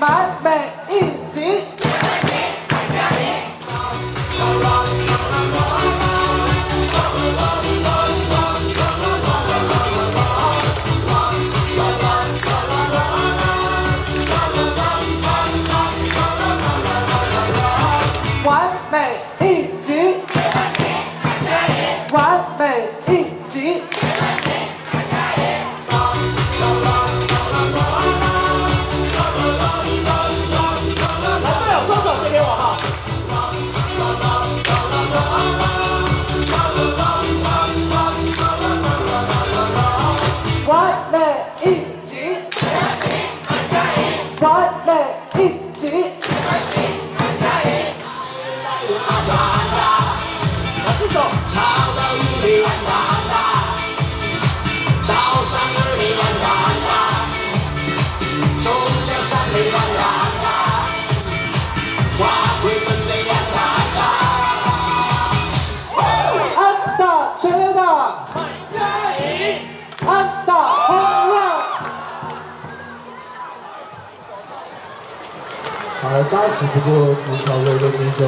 完美一集。完美一集，完美一集。完美一起。好了，扎实不过，足球的歌名就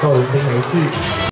到了听回去。